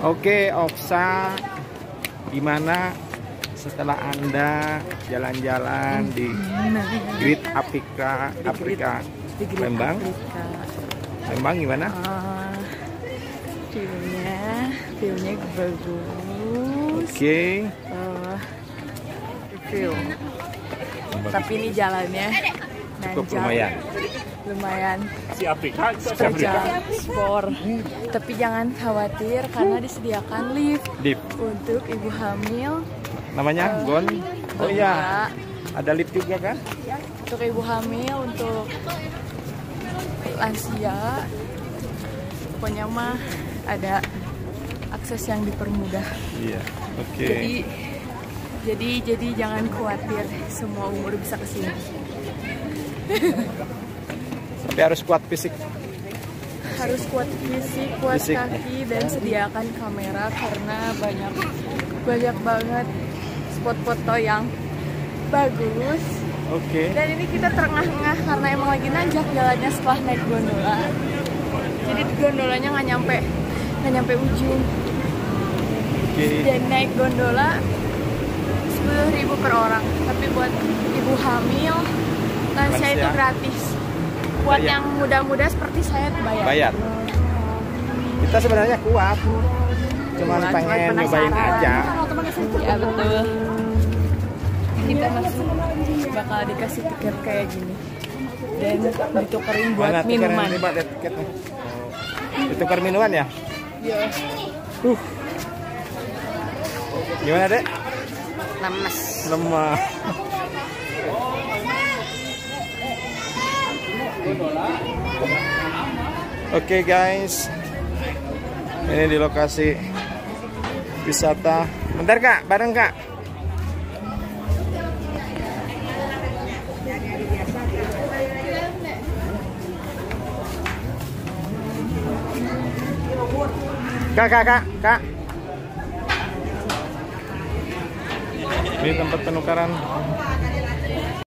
Oke, Oksa, gimana setelah Anda jalan-jalan di Great Afrika, Afrika, Lembang? Lembang gimana? Ah, viewnya, viewnya bagus. Oke, Eh, view. Tapi ini jalannya cukup nanjak. lumayan. lumayan Si Afrika. terjal spor. Tapi jangan khawatir karena disediakan lift Deep. untuk ibu hamil. Namanya Gon. Oh iya, ada lift juga kan? untuk ibu hamil untuk lansia pokoknya mah ada akses yang dipermudah Iya. Oke. jadi jadi jadi jangan khawatir semua umur bisa ke sini Tapi harus kuat fisik. harus kuat fisik kuat Fisik. kaki dan sediakan kamera karena banyak banyak banget spot foto yang bagus Oke. Dan ini kita terengah-engah karena emang lagi nanjak jalannya setelah naik gondola. Jadi di gondolanya nggak nyampe nggak nyampe ujung. Oke. Dan naik gondola 10.000 per orang. Tapi buat ibu hamil lansia itu Lansia. gratis. Buat Bayar. yang muda-muda seperti saya bayar. Bayar. Kita sebenarnya kuat. Cuman pengen nyobain aja. Ya betul. Kita masih bakal dikasih tiket kayak gini. Dan ditukerin buat Mana minuman. ini, tiketnya. Ditukar minuman ya? Iya. Uh. Gimana, Dek? Lemes. Lemah. Oke guys, ini di lokasi wisata. Bentar kak, bareng kak. Kak, kak, kak, kak. Ini tempat penukaran